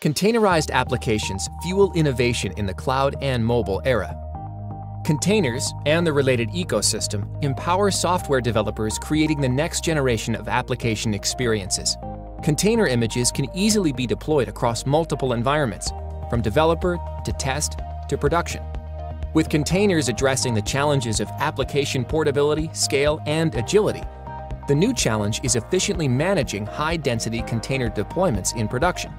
Containerized applications fuel innovation in the cloud and mobile era. Containers and the related ecosystem empower software developers creating the next generation of application experiences. Container images can easily be deployed across multiple environments, from developer to test to production. With containers addressing the challenges of application portability, scale, and agility, the new challenge is efficiently managing high-density container deployments in production.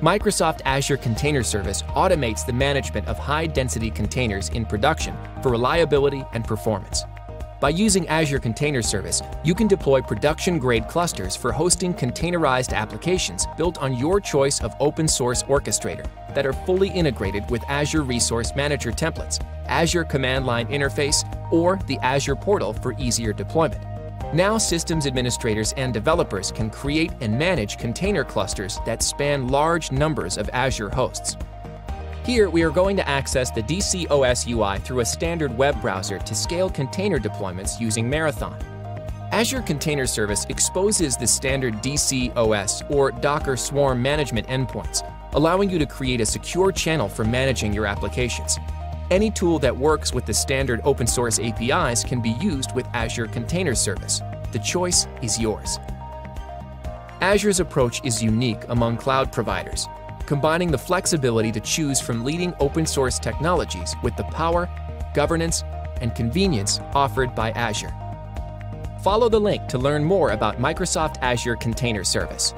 Microsoft Azure Container Service automates the management of high-density containers in production for reliability and performance. By using Azure Container Service, you can deploy production-grade clusters for hosting containerized applications built on your choice of open-source orchestrator that are fully integrated with Azure Resource Manager templates, Azure Command Line Interface, or the Azure Portal for easier deployment. Now systems administrators and developers can create and manage container clusters that span large numbers of Azure hosts. Here, we are going to access the DCOS UI through a standard web browser to scale container deployments using Marathon. Azure Container Service exposes the standard DCOS or Docker Swarm management endpoints, allowing you to create a secure channel for managing your applications. Any tool that works with the standard open source APIs can be used with Azure Container Service. The choice is yours. Azure's approach is unique among cloud providers, combining the flexibility to choose from leading open source technologies with the power, governance, and convenience offered by Azure. Follow the link to learn more about Microsoft Azure Container Service.